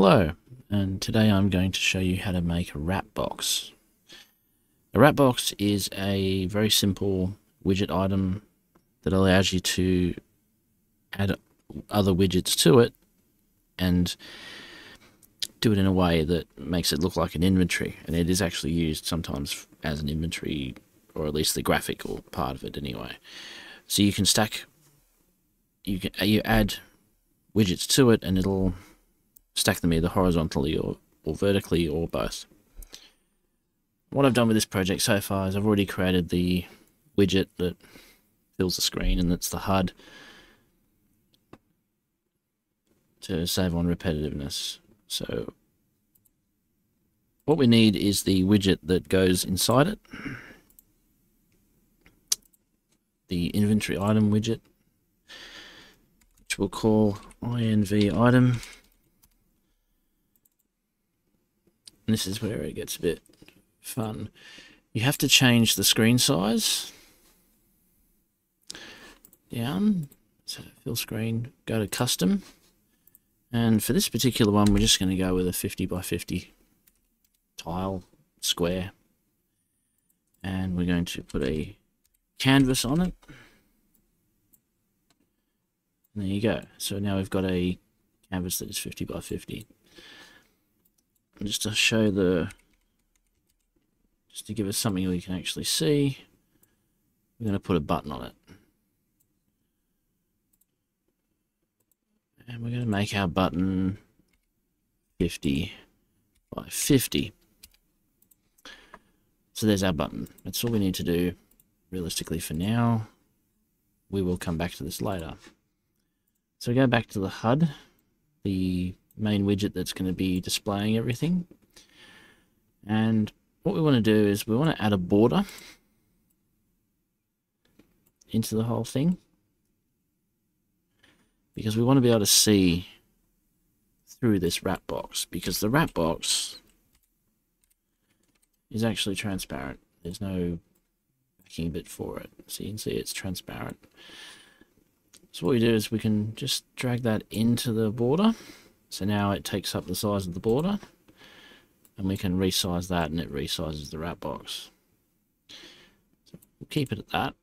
Hello, and today I'm going to show you how to make a wrap box. A wrap box is a very simple widget item that allows you to add other widgets to it and do it in a way that makes it look like an inventory. And it is actually used sometimes as an inventory, or at least the graphical part of it anyway. So you can stack, you can you add widgets to it, and it'll stack them either horizontally or, or vertically or both. What I've done with this project so far is I've already created the widget that fills the screen and that's the HUD to save on repetitiveness. So what we need is the widget that goes inside it, the inventory item widget, which we'll call INV item. And this is where it gets a bit fun. You have to change the screen size down. So fill screen, go to custom. And for this particular one, we're just going to go with a 50 by 50 tile square. And we're going to put a canvas on it. And there you go. So now we've got a canvas that is 50 by 50 just to show the just to give us something we can actually see we're going to put a button on it. And we're going to make our button 50 by 50 so there's our button. That's all we need to do realistically for now. We will come back to this later. So we go back to the HUD the main widget that's going to be displaying everything. And what we want to do is we want to add a border into the whole thing because we want to be able to see through this wrap box because the wrap box is actually transparent. There's no backing bit for it. So you can see it's transparent. So what we do is we can just drag that into the border so now it takes up the size of the border and we can resize that and it resizes the wrap box. So we'll keep it at that.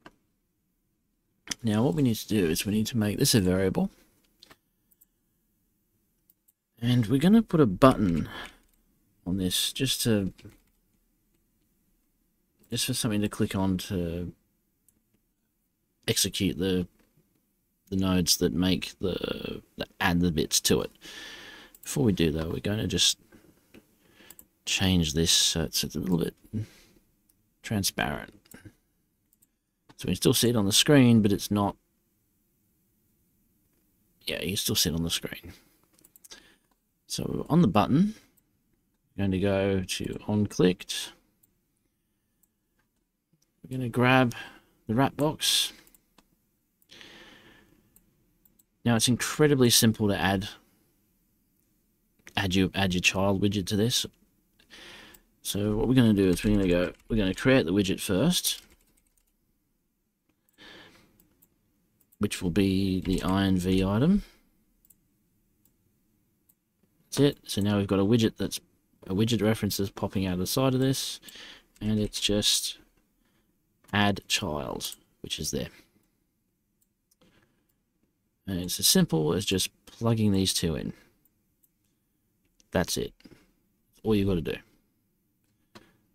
Now what we need to do is we need to make this a variable. And we're going to put a button on this just to just for something to click on to execute the the nodes that make the that add the bits to it. Before we do though, we're going to just change this so it's a little bit transparent. So we can still see it on the screen, but it's not. Yeah, you still see it on the screen. So on the button, we're going to go to on clicked. We're going to grab the wrap box. Now it's incredibly simple to add add your add your child widget to this. So what we're going to do is we're going to go we're going to create the widget first, which will be the INV item. That's it. So now we've got a widget that's a widget reference references popping out of the side of this, and it's just add child, which is there. And it's as simple as just plugging these two in. That's it. all you've got to do.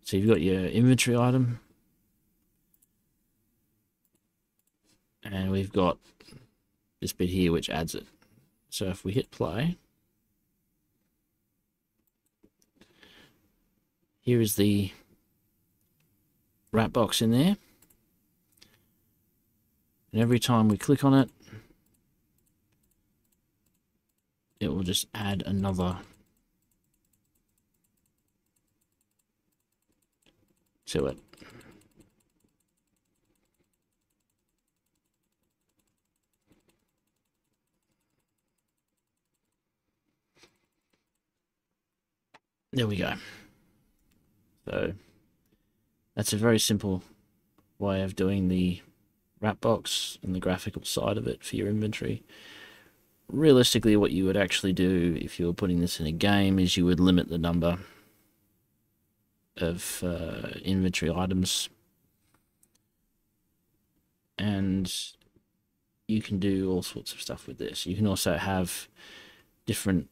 So you've got your inventory item. And we've got this bit here which adds it. So if we hit play, here is the wrap box in there. And every time we click on it, it will just add another to it. There we go. So that's a very simple way of doing the wrap box and the graphical side of it for your inventory realistically, what you would actually do if you were putting this in a game is you would limit the number of uh, inventory items and you can do all sorts of stuff with this. You can also have different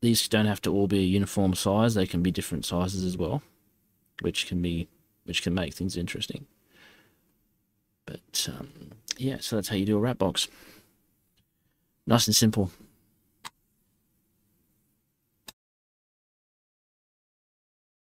these don't have to all be a uniform size, they can be different sizes as well, which can be which can make things interesting. But um, yeah, so that's how you do a wrap box. Nice and simple.